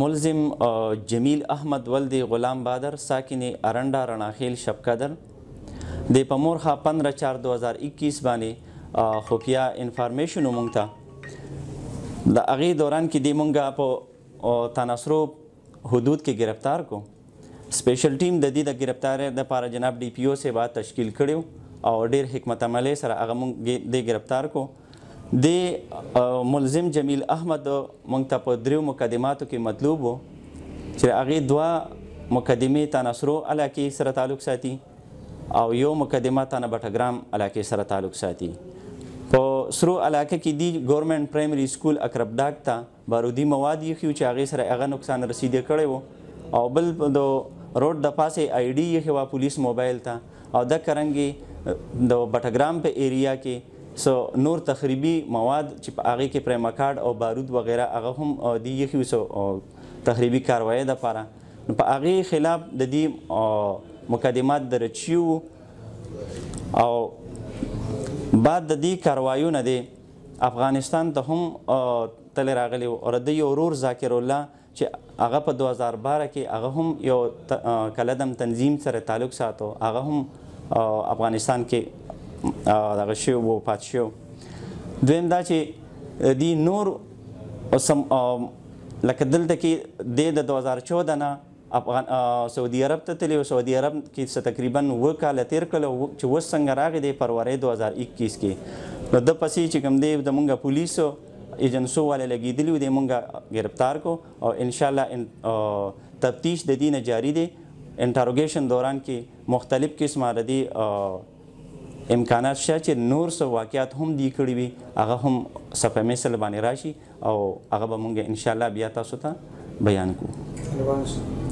ملزم جمیل احمد ولد غلام بادر ساکن ارنډا رڼاخیل شب قدر د په مورخه 15 4 2021 باندې خفیه انفارمیشن مونږ ته د هغې دوران کې دی مونږه په تاناسروب حدود کې گرفتار کو سپیشل ټیم ددی د ګرفتاری د پاره جناب ډی پی او صیب تشکیل کړی وو او ډیر حکمت عملی سره هغه مونږ دی ګرفتار کو دی ملزم جمیل احمد مونږ ته په دریو مقدماتو کی مطلوب وو چه هغه دوه مقدمی تانه سرو علاقی سره تعلق ساتی او یو مقدمه تانه بټګرام علاقی سره تعلق ساتی په سرو علاقه کی دی ګورنمنټ پرایمری سکول اقرب ډاک ته بارودي مواد یخي و چې هغې سره هغه نقصان رسیدې کړی و او بل د روډ د پاسه آی ډي یخي وا پولیس موبایل ته او د کرنګي د بټګرام په ایریا کې سو نور تخریبي مواد چې په هغه کې پرې مکارډ او بارود وغیره هغه هم دی یخي وسو تخریبي کاروایي د پاره نو په هغه خلاف د دې مقدمات درج شو او بعد د دې کاروایو نه دی افغانستان ته هم تللی راغلی و اورده یو ورور ذاکر الله چې هغه په دوه زره باره کې هغه هم یو کلدم تنظیم سره تعلق ساتو هغه هم افغانستان کې دغه شو وو پات شو دویم دا چې دی نور لکه دلته کې د 2014 نه افغان سعودي عرب ته تللی او سعودي عرب کې څه تقریبا اووه کاله تېر کړل او چې اوس څنګه راغی دی فرورۍ دوه زره اکیس کې نو ده پسې چې کوم دی زمونږ پولیسو ایجنسو والا لګېدلي وو دی مونږ ګرفتار کو او انشاءالله تفتیش د دې نه جاري دی انټاروګیشن دوران کې مختلف قسمه د دې امکانات شته چې نور څه واقعات هم دی کړي وي هغه هم صفحه مثل باندې راشي او هغه به مونږ انشاءالله بیا تاسو ته بیان کو.